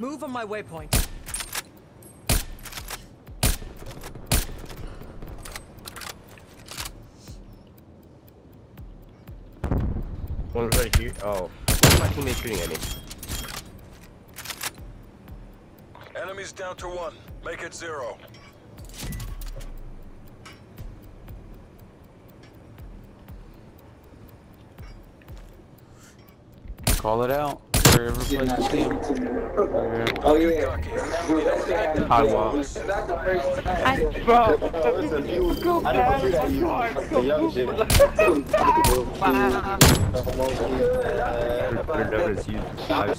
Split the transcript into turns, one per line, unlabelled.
Move on my waypoint.
One's right here. Oh, what's my teammate shooting at me?
Enemies down to one. Make it zero.
Call it out. Place to see him.
Oh yeah.
Wall.
Bro,
I never do that. You the young shit.
Their numbers use five,